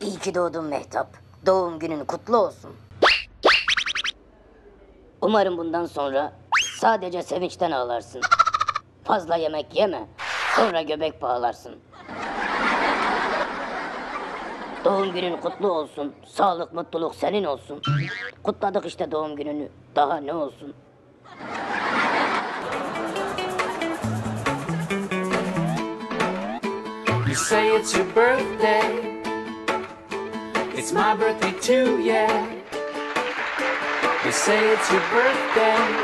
İyi ki doğdun Mehtap. Doğum günün kutlu olsun. Umarım bundan sonra sadece sevinçten ağlarsın. Fazla yemek yeme, sonra göbek bağlarsın. Doğum günün kutlu olsun, sağlık, mutluluk senin olsun. Kutladık işte doğum gününü, daha ne olsun. You say it's your birthday. It's my birthday too, yeah. You say it's your birthday.